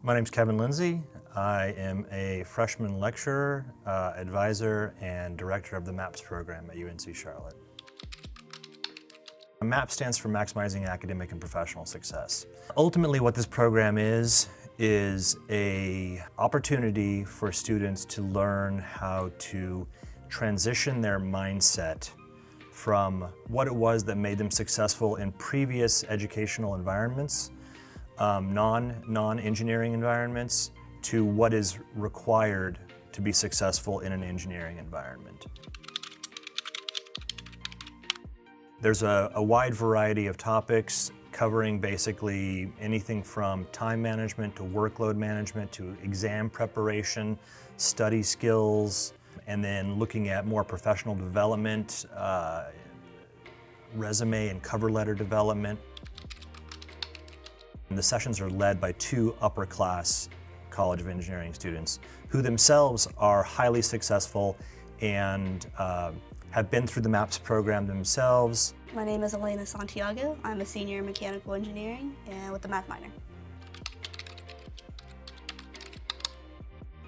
My name is Kevin Lindsay. I am a freshman lecturer, uh, advisor, and director of the MAPS program at UNC Charlotte. MAP stands for Maximizing Academic and Professional Success. Ultimately what this program is, is a opportunity for students to learn how to transition their mindset from what it was that made them successful in previous educational environments, um, non, non-engineering environments, to what is required to be successful in an engineering environment. There's a, a, wide variety of topics covering basically anything from time management to workload management to exam preparation, study skills, and then looking at more professional development, uh, resume and cover letter development. The sessions are led by two upper class College of Engineering students who themselves are highly successful and uh, have been through the MAPS program themselves. My name is Elena Santiago. I'm a senior in mechanical engineering and with a math minor.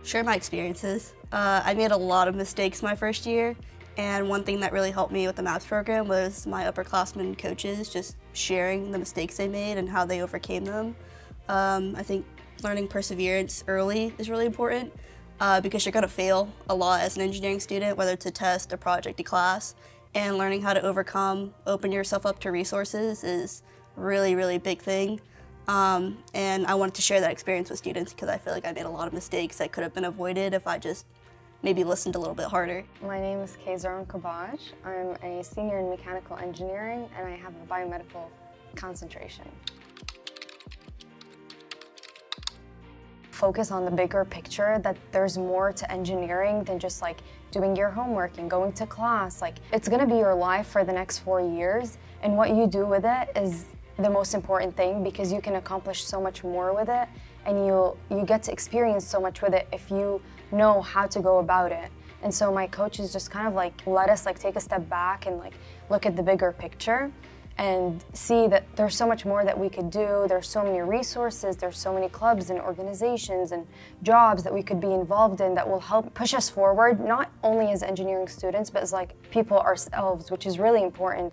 Share my experiences. Uh, I made a lot of mistakes my first year and one thing that really helped me with the MAPS program was my upperclassmen coaches just sharing the mistakes they made and how they overcame them. Um, I think learning perseverance early is really important uh, because you're going to fail a lot as an engineering student, whether it's a test, a project, a class, and learning how to overcome, open yourself up to resources is really, really big thing. Um, and I wanted to share that experience with students because I feel like I made a lot of mistakes that could have been avoided if I just maybe listened a little bit harder. My name is Kayzaron Kabaj. I'm a senior in mechanical engineering and I have a biomedical concentration. focus on the bigger picture that there's more to engineering than just like doing your homework and going to class. Like it's gonna be your life for the next four years and what you do with it is the most important thing because you can accomplish so much more with it and you you get to experience so much with it if you know how to go about it. And so my coaches just kind of like let us like take a step back and like look at the bigger picture and see that there's so much more that we could do. There's so many resources, there's so many clubs and organizations and jobs that we could be involved in that will help push us forward, not only as engineering students, but as like people ourselves, which is really important.